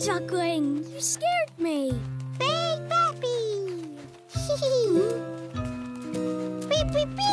Duckling, you scared me. Big puppy. Beep, beep, beep.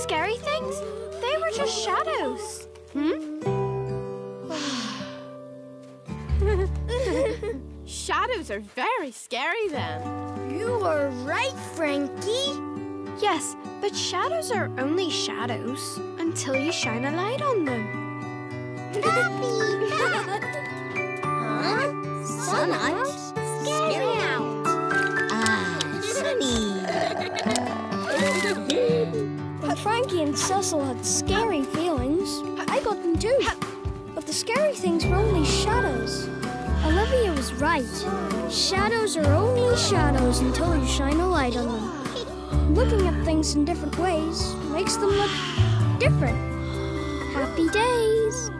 Scary things, they were just shadows. Hmm? Shadows are very scary then. You were right, Frankie. Yes, but shadows are only shadows until you shine a light on them. Poppy. huh? Sun Frankie and Cecil had scary feelings, I got them too. But the scary things were only shadows. Olivia was right. Shadows are only shadows until you shine a light on them. Looking at things in different ways makes them look different. Happy days.